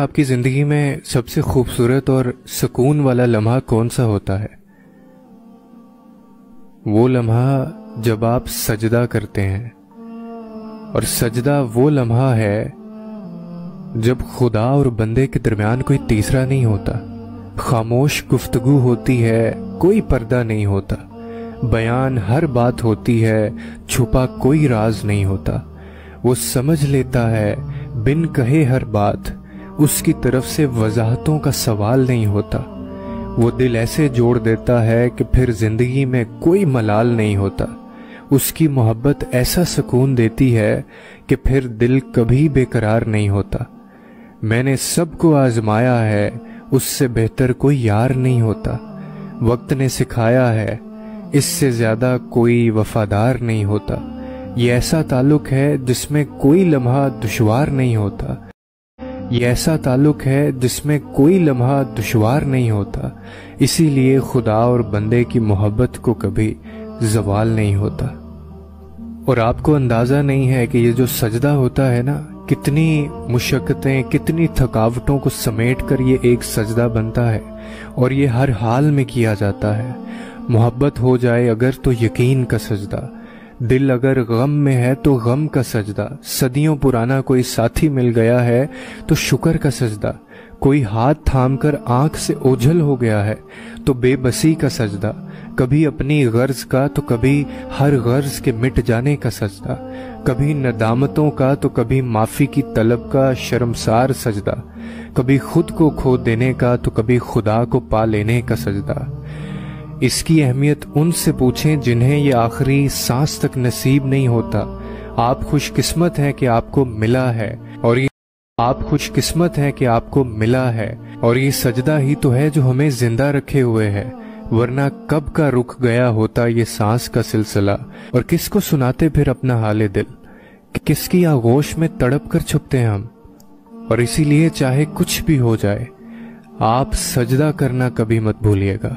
आपकी ज़िंदगी में सबसे खूबसूरत और सुकून वाला लम्हा कौन सा होता है? वो लम्हा जब आप सजदा करते हैं। और सजदा वो लम्हा है जब खुदा और बंदे के दरमियान कोई तीसरा नहीं होता। खामोश गुफ्तगु होती है, कोई पर्दा नहीं होता। बयान हर बात होती है, छुपा कोई राज नहीं होता। वो समझ लेता है, बिन कहे हर बात। उसकी तरफ़ से वजाहतों का सवाल नहीं होता। वो दिल ऐसे जोड़ देता है कि फिर ज़िंदगी में कोई मलाल नहीं होता। उसकी मोहब्बत ऐसा सुकून देती है कि फिर दिल कभी बेकरार नहीं होता। मैंने सबको आजमाया है, उससे बेहतर कोई यार नहीं होता। वक्त ने सिखाया है, इससे ज़्यादा कोई वफादार नहीं होता। ये ऐसा ताल्लुक है जिसमें कोई लम्हा दुश्वार नहीं होता। ये ऐसा ताल्लुक है जिसमें कोई लम्हा दुशवार नहीं होता। इसीलिए खुदा और बंदे की मोहब्बत को कभी जवाल नहीं होता। और आपको अंदाज़ा नहीं है कि ये जो सजदा होता है ना, कितनी मुशक्क़तें, कितनी थकावटों को समेट कर ये एक सजदा बनता है और ये हर हाल में किया जाता है। मोहब्बत हो जाए अगर तो यकीन का सजदा। दिल अगर गम में है तो गम का सजदा। सदियों पुराना कोई साथी मिल गया है तो शुक्र का सजदा। कोई हाथ थाम कर आँख से ओझल हो गया है तो बेबसी का सजदा। कभी अपनी गर्ज का तो कभी हर गर्ज के मिट जाने का सजदा। कभी नदामतों का तो कभी माफ़ी की तलब का शर्मसार सजदा। कभी खुद को खो देने का तो कभी खुदा को पा लेने का सजदा। इसकी अहमियत उनसे पूछें जिन्हें ये आखिरी सांस तक नसीब नहीं होता। आप खुशकिस्मत हैं कि आपको मिला है, और ये आप खुशकिस्मत हैं कि आपको मिला है, और ये सजदा ही तो है जो हमें ज़िंदा रखे हुए है, वरना कब का रुक गया होता ये सांस का सिलसिला, और किसको सुनाते फिर अपना हाले दिल? कि किसकी आगोश में तड़प कर छुपते हैं हम? और इसीलिए चाहे कुछ भी हो जाए, आप सजदा करना कभी मत भूलिएगा।